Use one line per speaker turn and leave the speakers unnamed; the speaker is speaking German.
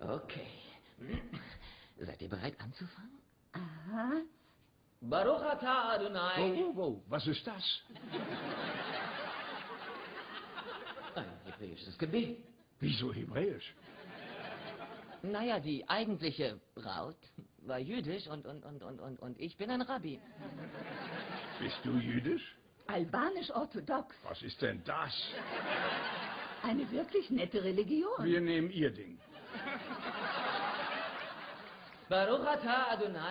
Okay. Seid ihr bereit anzufangen?
Aha.
Baruch atah
Wow,
Adonai.
wow, wow, was ist das?
Ein hebräisches Gebet.
Wieso Hebräisch?
Naja, die eigentliche Braut war jüdisch und, und, und, und, und, und ich bin ein Rabbi.
Bist du jüdisch?
Albanisch-orthodox.
Was ist denn das?
Eine wirklich nette Religion.
Wir nehmen ihr Ding.
Baruch atah Adonai.